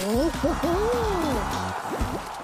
Oh, ho, ho.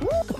Woo!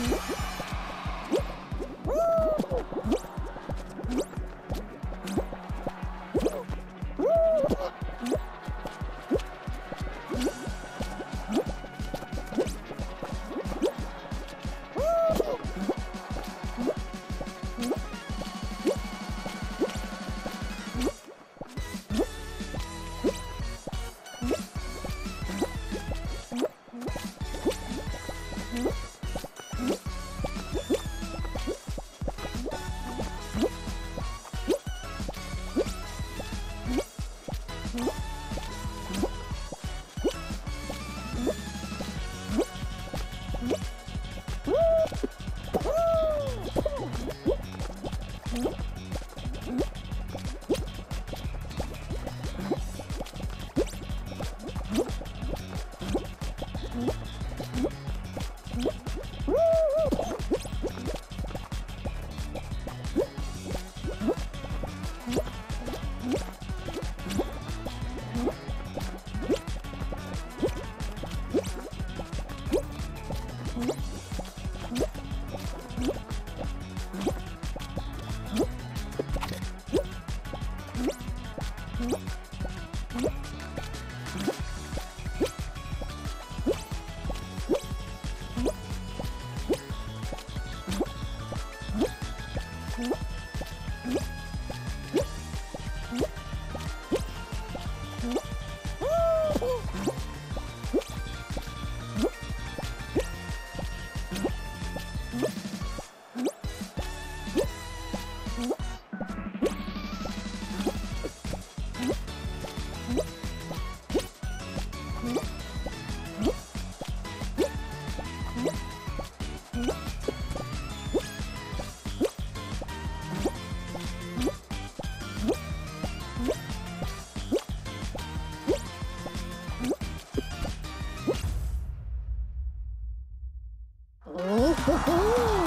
Uhum. ほほー。